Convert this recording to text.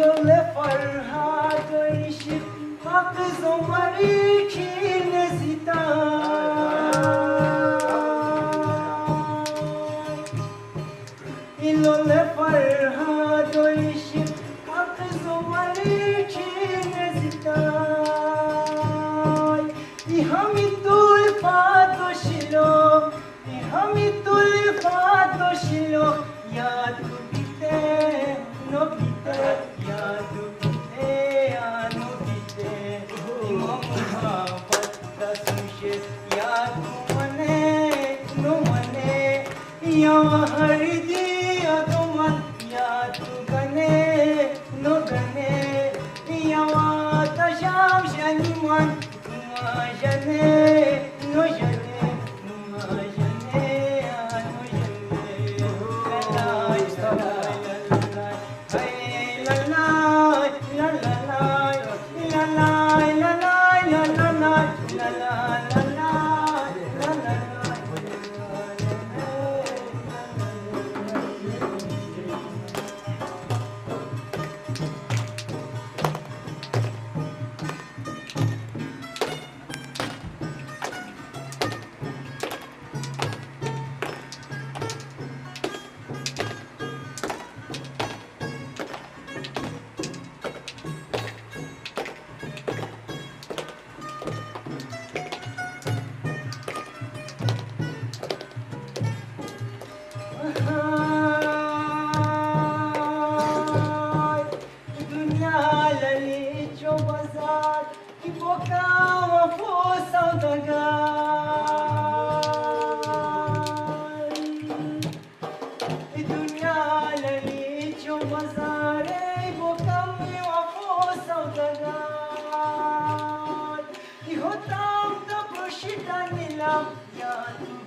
Lale Farhad Işık Hak Zomari Kine Zita Lale Farhad Işık Hak Zomari Kine Zita İhami Yes, no one, no one, you are. she done me love,